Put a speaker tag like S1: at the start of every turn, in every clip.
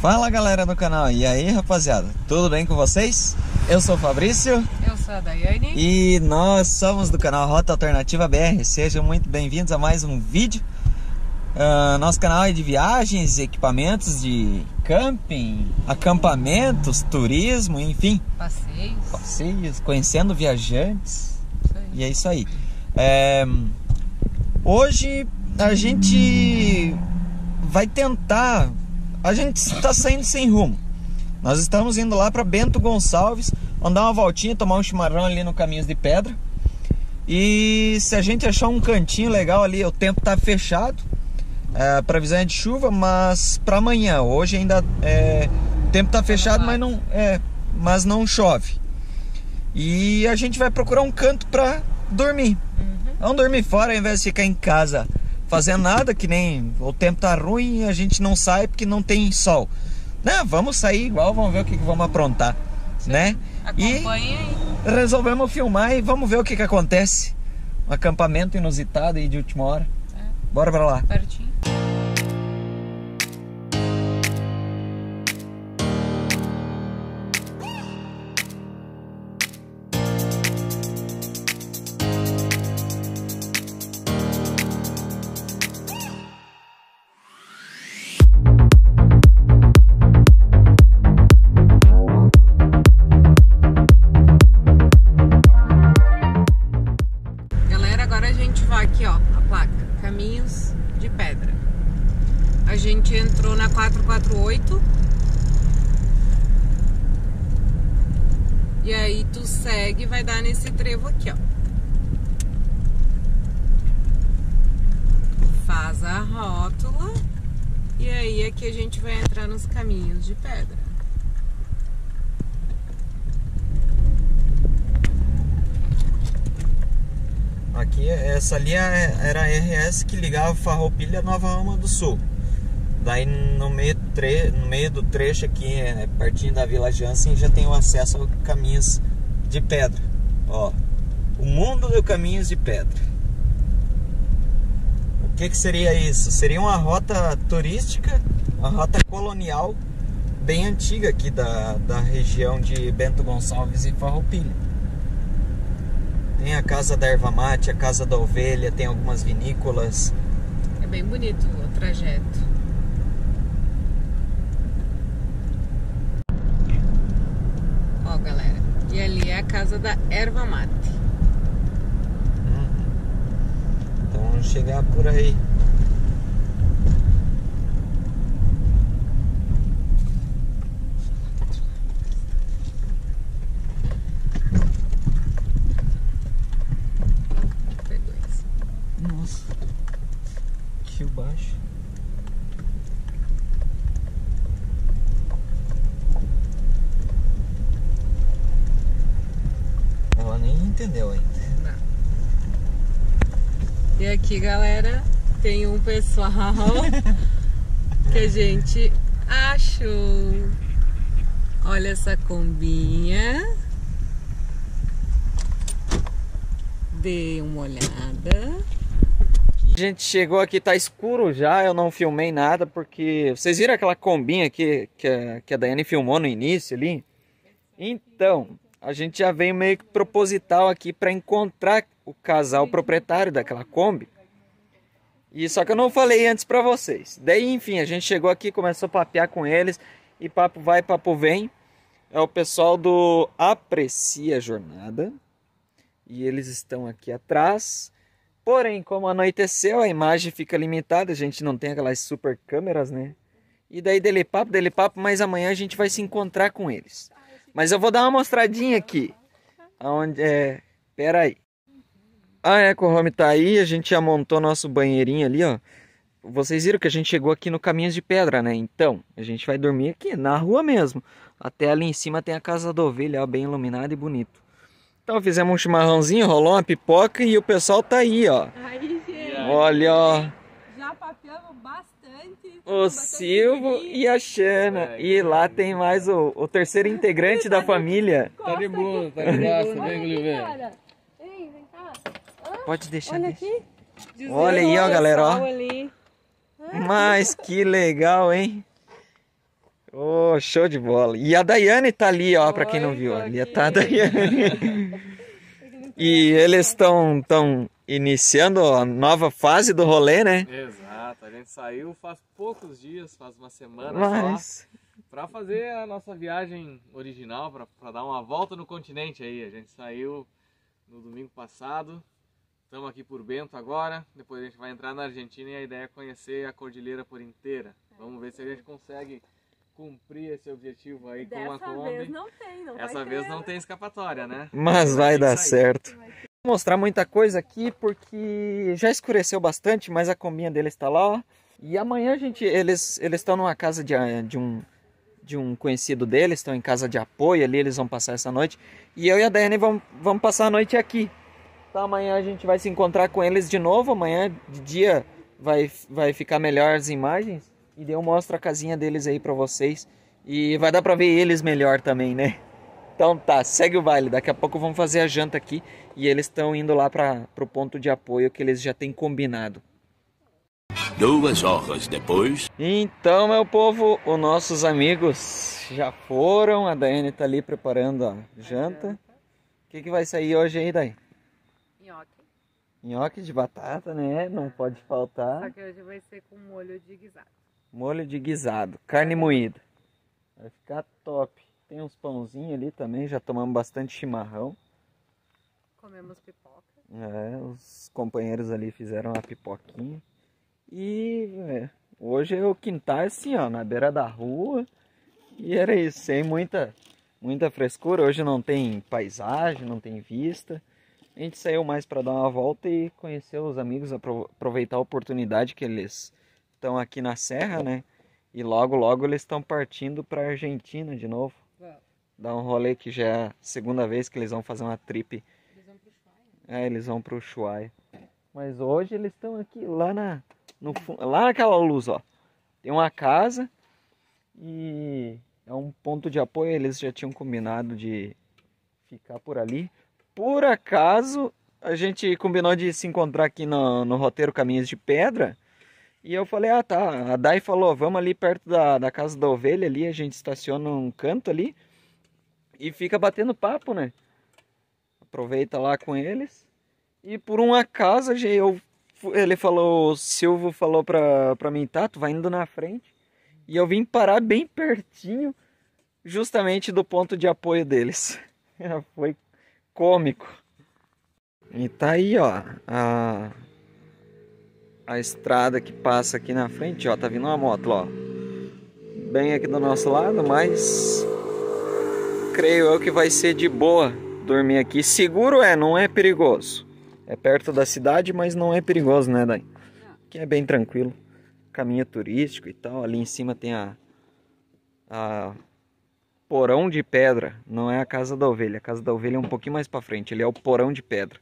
S1: Fala galera do canal, e aí rapaziada, tudo bem com vocês? Eu sou o Fabrício.
S2: Eu sou a Daiane.
S1: E nós somos do canal Rota Alternativa BR. Sejam muito bem-vindos a mais um vídeo. Uh, nosso canal é de viagens, equipamentos de camping, acampamentos, turismo, enfim.
S2: Passeios.
S1: Passeios, conhecendo viajantes. E é isso aí. É... Hoje a gente vai tentar a gente está saindo sem rumo. Nós estamos indo lá para Bento Gonçalves, vamos dar uma voltinha, tomar um chimarrão ali no Caminhos de Pedra. E se a gente achar um cantinho legal ali, o tempo está fechado, é, previsão é de chuva, mas para amanhã. Hoje ainda é, o tempo está fechado, mas não é, mas não chove. E a gente vai procurar um canto para dormir. Uhum. Vamos dormir fora ao invés de ficar em casa fazendo nada, que nem o tempo tá ruim e a gente não sai porque não tem sol. Né? Vamos sair igual, vamos ver o que, que vamos aprontar, Sim. né?
S2: Acompanhe
S1: e resolvemos filmar e vamos ver o que, que acontece. Um acampamento inusitado aí de última hora. É. Bora pra lá.
S2: Pertinho. De pedra.
S1: Aqui, essa ali é, era a RS que ligava Farroupilha a Nova Alma do Sul. Daí no meio, tre no meio do trecho aqui, é, pertinho da Vila Jansen, já tem o acesso a caminhos de pedra. Ó, o mundo de caminhos de pedra. O que, que seria isso? Seria uma rota turística, uma rota colonial bem antiga aqui da, da região de Bento Gonçalves e Farroupilha. Tem a Casa da Erva Mate, a Casa da Ovelha, tem algumas vinícolas.
S2: É bem bonito o trajeto. Ó, galera. E ali é a casa da erva mate.
S1: Uhum. Então vamos chegar por aí. Nossa, que baixo. Entendeu ainda. Não.
S2: E aqui, galera, tem um pessoal que a gente achou. Olha essa combinha. Dê uma olhada.
S1: A gente chegou aqui, tá escuro já, eu não filmei nada, porque... Vocês viram aquela combinha aqui que a, que a Daiane filmou no início ali? Então, a gente já veio meio que proposital aqui para encontrar o casal proprietário daquela Kombi. E só que eu não falei antes para vocês. Daí, enfim, a gente chegou aqui, começou a papear com eles e papo vai, papo vem. É o pessoal do Aprecia Jornada. E eles estão aqui atrás. Porém, como anoiteceu, a imagem fica limitada, a gente não tem aquelas super câmeras, né? E daí dele papo, dele papo, mas amanhã a gente vai se encontrar com eles. Mas eu vou dar uma mostradinha aqui. Onde é. Pera aí. A ah, Eco Home tá aí, a gente já montou nosso banheirinho ali, ó. Vocês viram que a gente chegou aqui no Caminhos de Pedra, né? Então, a gente vai dormir aqui, na rua mesmo. Até ali em cima tem a Casa da Ovelha, ó, bem iluminada e bonito. Então, fizemos um chimarrãozinho, rolou uma pipoca e o pessoal tá aí, ó. Olha, ó. O Silvio e a Xana. E lá tem mais o, o terceiro integrante da família.
S3: Tá de boa, tá de graça, vem, Gulliver.
S1: Pode deixar.
S2: Olha aqui.
S1: Olha aí, ó, galera, ó. Mas que legal, hein? Ô, show de bola. E a Daiane tá ali, ó, pra quem não viu. Ali
S2: aqui.
S1: tá a Daiane. E eles estão tão iniciando a nova fase do rolê, né?
S3: Exato, a gente saiu faz poucos dias, faz uma semana
S1: Mas
S3: só, pra fazer a nossa viagem original, pra, pra dar uma volta no continente aí. A gente saiu no domingo passado, estamos aqui por Bento agora, depois a gente vai entrar na Argentina e a ideia é conhecer a cordilheira por inteira. Vamos ver se a gente consegue cumprir esse objetivo aí com a
S4: Dessa
S3: Kombi.
S4: vez não tem, não
S3: Essa
S4: vai
S3: vez
S4: ter.
S3: não tem escapatória, né?
S1: Mas vai dar
S3: Isso aí.
S1: certo. Vou mostrar muita coisa aqui porque já escureceu bastante, mas a combinha deles está lá. ó. E amanhã gente, eles eles estão numa casa de, de um de um conhecido deles, estão em casa de apoio ali, eles vão passar essa noite. E eu e a Daiane vamos, vamos passar a noite aqui. Então amanhã a gente vai se encontrar com eles de novo. Amanhã de dia vai, vai ficar melhor as imagens. E daí eu mostro a casinha deles aí pra vocês. E vai dar pra ver eles melhor também, né? Então tá, segue o baile. Daqui a pouco vamos fazer a janta aqui. E eles estão indo lá para o ponto de apoio que eles já têm combinado.
S5: Duas horas depois.
S1: Então, meu povo, os nossos amigos já foram. A Daiane tá ali preparando a janta. O que, que vai sair hoje aí, Dai?
S2: Nhoque.
S1: Nhoque de batata, né? Não pode
S2: Só
S1: faltar.
S2: que hoje vai ser com molho de guisado.
S1: Molho de guisado, carne moída. Vai ficar top. Tem uns pãozinhos ali também, já tomamos bastante chimarrão.
S2: Comemos pipoca.
S1: É, os companheiros ali fizeram a pipoquinha. E é, hoje o quintal é assim, ó, na beira da rua. E era isso, sem muita, muita frescura. Hoje não tem paisagem, não tem vista. A gente saiu mais para dar uma volta e conhecer os amigos, apro- aproveitar a oportunidade que eles estão aqui na serra, né? E logo, logo eles estão partindo para Argentina de novo. Dar um rolê que já é a segunda vez que eles vão fazer uma trip
S2: Eles vão pro Ushuaia.
S1: é, eles vão pro Ushuaia. Mas hoje eles estão aqui, lá na, no, lá naquela luz, ó. Tem uma casa e é um ponto de apoio. Eles já tinham combinado de ficar por ali. Por acaso, a gente combinou de se encontrar aqui no, no roteiro Caminhos de Pedra. E eu falei, ah tá. A Dai falou, vamos ali perto da, da casa da ovelha ali. A gente estaciona um canto ali e fica batendo papo, né? Aproveita lá com eles. E por um acaso, eu, ele falou, o Silvio falou pra, pra mim, tá, tu vai indo na frente. E eu vim parar bem pertinho, justamente do ponto de apoio deles. Foi cômico. E tá aí, ó, a, a estrada que passa aqui na frente, ó, tá vindo uma moto, ó. Bem aqui do nosso lado, mas creio eu que vai ser de boa dormir aqui. Seguro é, não é perigoso. É perto da cidade, mas não é perigoso, né, Dai? Que é bem tranquilo. Caminho turístico e tal. Ali em cima tem a, a porão de pedra. Não é a casa da ovelha. A casa da ovelha é um pouquinho mais pra frente. Ele é o porão de pedra.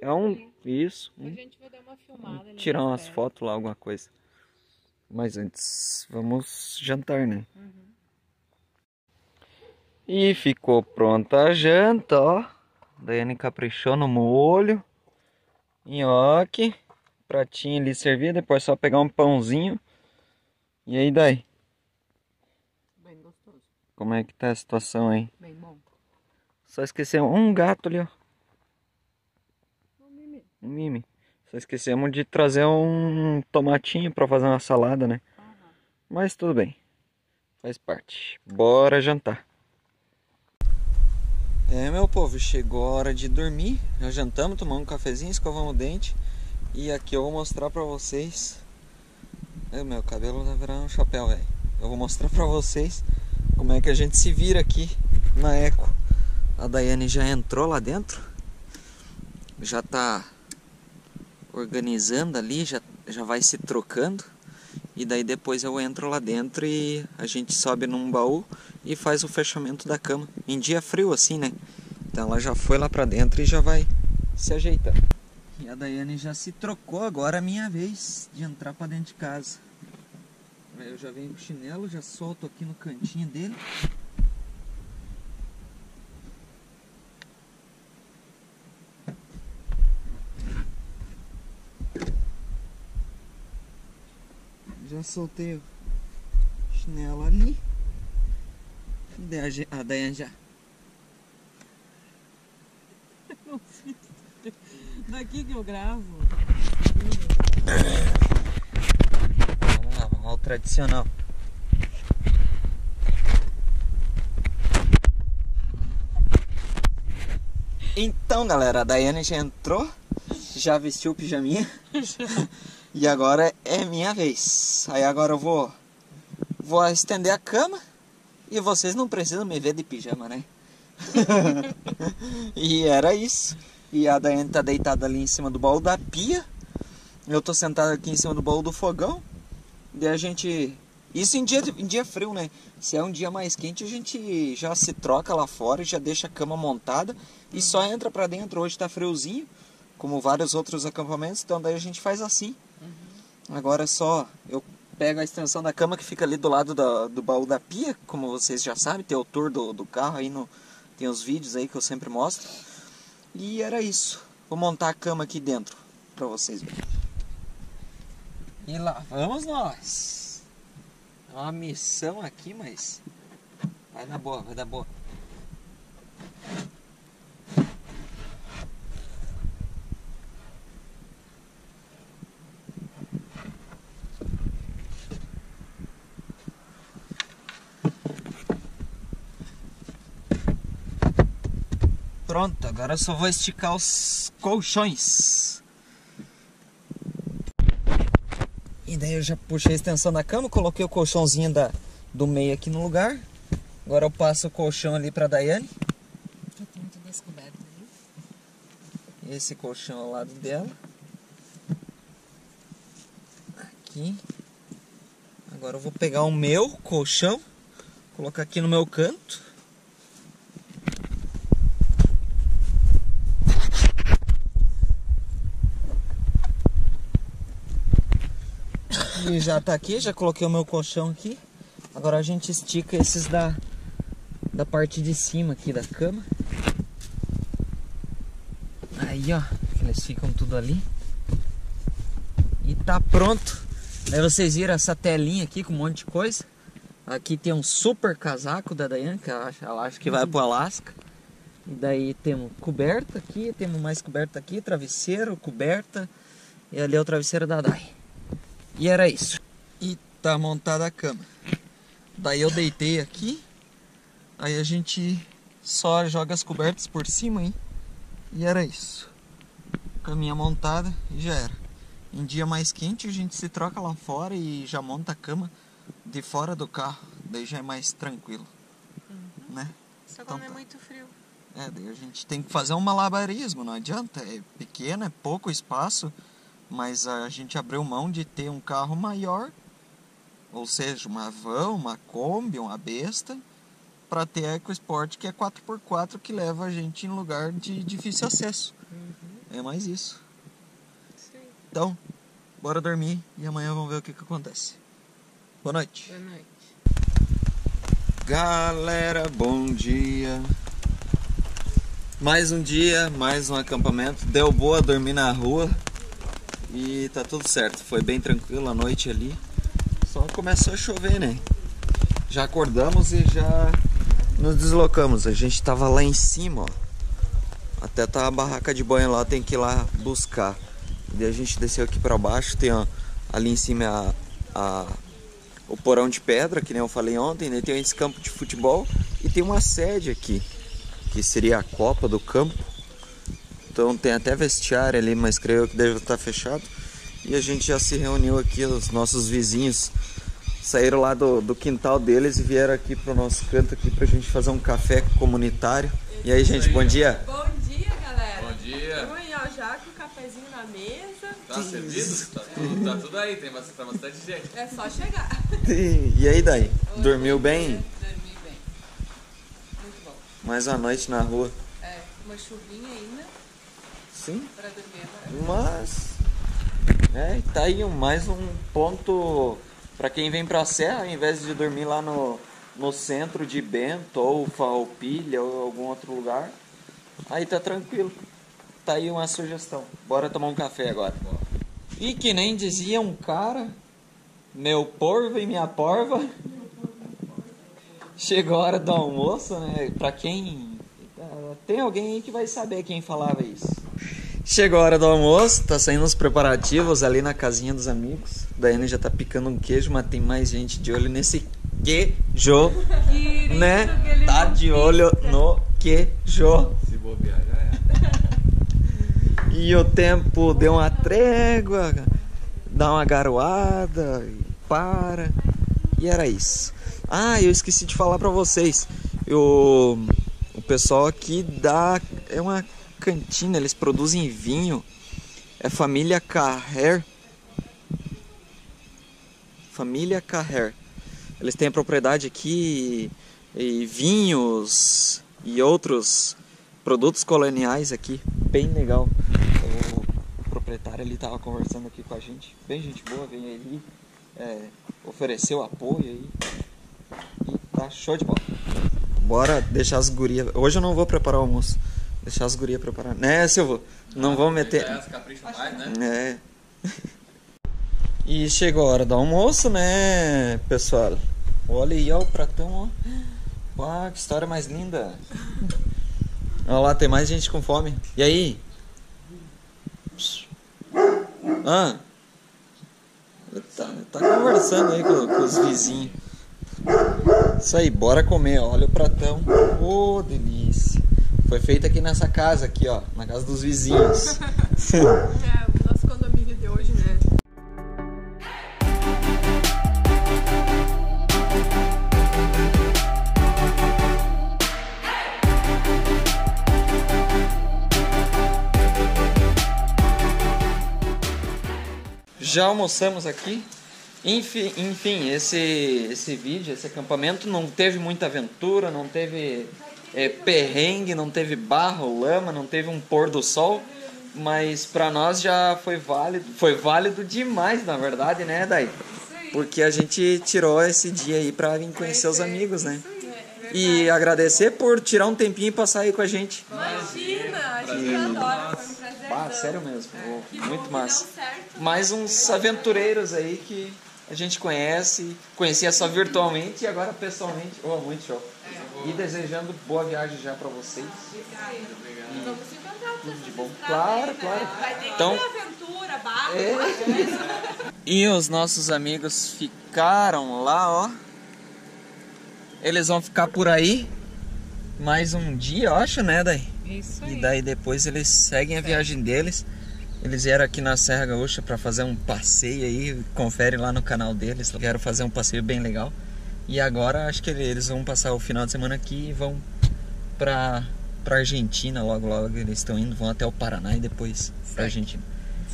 S1: É um isso.
S2: A
S1: um-
S2: gente vai dar uma filmada. ali
S1: tirar umas fotos lá, alguma coisa. Mas antes, vamos jantar, né? E ficou pronta a janta, ó. Daiane caprichou no molho. Nhoque. Pratinho ali servido. Depois só pegar um pãozinho. E aí, Dai?
S2: Bem gostoso.
S1: Como é que tá a situação aí?
S2: Bem bom.
S1: Só esquecemos um gato ali, ó. Um mime. Só esquecemos de trazer um tomatinho pra fazer uma salada, né? Mas tudo bem. Faz parte. Bora jantar. É, meu povo, chegou a hora de dormir. Já jantamos, tomamos um cafezinho, escovamos o dente. E aqui eu vou mostrar pra vocês. É, meu cabelo tá virando um chapéu, velho. Eu vou mostrar pra vocês como é que a gente se vira aqui na Eco. A Daiane já entrou lá dentro. Já tá organizando ali, já, já vai se trocando. E daí depois eu entro lá dentro e a gente sobe num baú e faz o fechamento da cama. Em dia frio assim, né? Então ela já foi lá pra dentro e já vai se ajeitando. E a Daiane já se trocou, agora é minha vez de entrar pra dentro de casa. Eu já venho com chinelo, já solto aqui no cantinho dele. Já soltei o chinelo ali. Cadê a Daiane já?
S2: Daqui que eu gravo.
S1: Vamos lá, vamos ao tradicional. Então, galera, a Daiane já entrou, já vestiu o pijaminha e agora é minha vez. Aí agora eu vou vou estender a cama e vocês não precisam me ver de pijama, né? e era isso. E a Daiane tá deitada ali em cima do baú da pia. Eu tô sentado aqui em cima do baú do fogão. Daí a gente. Isso em dia, em dia frio, né? Se é um dia mais quente, a gente já se troca lá fora e já deixa a cama montada e só entra pra dentro. Hoje tá friozinho, como vários outros acampamentos, então daí a gente faz assim. Agora é só. Eu pego a extensão da cama que fica ali do lado da- do baú da pia, como vocês já sabem, tem o tour do, do carro aí no. Tem os vídeos aí que eu sempre mostro. E era isso. Vou montar a cama aqui dentro pra vocês verem. E lá vamos nós. É uma missão aqui, mas vai dar boa, vai dar boa. Pronto, agora eu só vou esticar os colchões. E daí eu já puxei a extensão da cama, coloquei o colchãozinho da, do meio aqui no lugar. Agora eu passo o colchão ali pra Daiane.
S2: Tudo descoberto ali.
S1: Esse colchão ao lado dela. Aqui. Agora eu vou pegar o meu colchão, colocar aqui no meu canto. E já tá aqui, já coloquei o meu colchão aqui. Agora a gente estica esses da, da parte de cima aqui da cama. Aí, ó, eles ficam tudo ali. E tá pronto. Aí vocês viram essa telinha aqui com um monte de coisa. Aqui tem um super casaco da Dayane, que ela acha, ela acha que vai pro Alasca. E daí temos coberta aqui, temos mais coberta aqui, travesseiro, coberta. E ali é o travesseiro da Dai. E era isso. Tá montada a cama. Daí eu deitei aqui. Aí a gente só joga as cobertas por cima, hein? E era isso. Caminha montada e já era. Em dia mais quente a gente se troca lá fora e já monta a cama de fora do carro. Daí já é mais tranquilo. Né?
S2: Só
S1: Então
S2: quando é
S1: tá.
S2: muito frio.
S1: É, daí a gente tem que fazer um malabarismo, não adianta. É pequeno, é pouco espaço, mas a gente abriu mão de ter um carro maior, ou seja, uma van, uma Kombi, uma besta, para ter a EcoSport que é 4x4 que leva a gente em lugar de difícil acesso. É mais isso.
S2: Sim.
S1: Então, bora dormir e amanhã vamos ver o que, que acontece. Boa noite.
S2: Boa noite.
S1: Galera, bom dia. Mais um dia, mais um acampamento. Deu boa dormir na rua e tá tudo certo. Foi bem tranquilo a noite ali. Começou a chover, né? Já acordamos e já nos deslocamos. A gente tava lá em cima, ó. Até tá a barraca de banho lá, tem que ir lá buscar. E a gente desceu aqui pra baixo, tem ó, ali em cima a, a o porão de pedra, que nem eu falei ontem, né? Tem esse campo de futebol e tem uma sede aqui, que seria a Copa do Campo. Então tem até vestiário ali, mas creio que deve estar fechado. E a gente já se reuniu aqui, os nossos vizinhos saíram lá do, do quintal deles e vieram aqui pro nosso canto aqui pra gente fazer um café comunitário. E aí, gente, bom dia.
S2: Bom dia, galera.
S3: Bom dia.
S2: Vamos aí, ó, já com o cafezinho na mesa.
S3: Tá servido? Tá tudo, tá tudo aí, tem bastante, tá bastante gente.
S2: É só chegar.
S1: E, e aí, daí? Dormiu bem?
S2: Dormi bem. Muito bom.
S1: Mais uma noite na rua.
S2: É, uma chuvinha ainda
S1: Sim.
S2: pra dormir agora.
S1: Mas é, tá aí mais um ponto para quem vem pra serra, ao invés de dormir lá no, no centro de Bento ou Farroupilha ou algum outro lugar. Aí tá tranquilo. Tá aí uma sugestão. Bora tomar um café agora. E que nem dizia um cara, meu porvo e minha porva. Chegou a hora do almoço, né? Pra quem. Tem alguém aí que vai saber quem falava isso. Chegou a hora do almoço, tá saindo os preparativos ali na casinha dos amigos. Daiane já tá picando um queijo, mas tem mais gente de olho nesse queijo,
S2: Querido,
S1: né?
S2: que
S1: Tá de olho no queijo.
S3: Se bobear, já é.
S1: E o tempo deu uma trégua, dá uma garoada, e para. E era isso. Ah, eu esqueci de falar pra vocês. Eu, o pessoal aqui dá. É uma cantina, eles produzem vinho. É família Carrer. Família Carrer. Eles têm a propriedade aqui e vinhos e outros produtos coloniais aqui. Bem legal. O proprietário ele tava conversando aqui com a gente. Bem gente boa, veio aí. É, ofereceu apoio aí. E tá show de bola. Bora deixar as gurias. Hoje eu não vou preparar o almoço. Deixar as gurias preparar. Né, Silvio? Não vão meter.
S3: É, mais, né?
S1: É. E chegou a hora do almoço, né, pessoal? Olha aí, ó, o pratão, ó. Uau, que história mais linda. Olha lá, tem mais gente com fome. E aí? Ah. Tá, tá conversando aí com, com os vizinhos. Isso aí, bora comer. Olha o pratão. Ô, delícia. Foi feito aqui nessa casa aqui, ó, na casa dos vizinhos.
S2: É, o nosso condomínio de hoje, né?
S1: Já almoçamos aqui. Enfim, enfim esse, esse vídeo, esse acampamento não teve muita aventura, não teve é, perrengue, não teve barro, lama, não teve um pôr do sol. Mas pra nós já foi válido, foi válido demais, na verdade, né, Daí? Porque a gente tirou esse dia aí pra vir conhecer os amigos, né? E agradecer por tirar um tempinho e passar aí com a gente.
S2: Imagina, a gente adora, foi um prazer.
S1: Ah, sério mesmo,
S2: Que
S1: muito massa. mais uns aventureiros aí que a gente conhece, conhecia só virtualmente e agora pessoalmente. Oh, muito show. E desejando boa viagem já pra vocês.
S2: Vamos se encontrar
S1: Tudo de bom. Claro,
S2: ver, né?
S1: claro.
S2: Vai ter que
S1: Então-
S2: ter aventura, barco,
S1: É. E os nossos amigos ficaram lá, ó. Eles vão ficar por aí mais um dia, eu acho, né, daí?
S2: Isso
S1: E
S2: aí.
S1: daí depois eles seguem a viagem deles. Eles vieram aqui na Serra Gaúcha para fazer um passeio aí, confere lá no canal deles. Quero fazer um passeio bem legal. E agora acho que eles vão passar o final de semana aqui e vão pra, pra Argentina logo logo. Eles estão indo, vão até o Paraná e depois pra Argentina.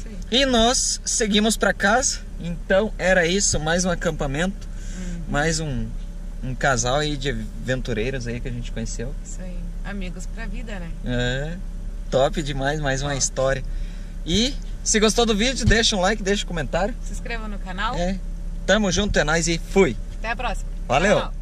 S2: Aí.
S1: E nós seguimos para casa. Então era isso, mais um acampamento, mais um, um casal aí de aventureiros aí que a gente conheceu.
S2: Isso aí. Amigos pra vida, né?
S1: É, top demais, mais uma história. E se gostou do vídeo, deixa um like, deixa um comentário.
S2: Se inscreva no canal.
S1: É, tamo junto, é nóis e fui.
S2: Até a próxima.
S1: Valeu!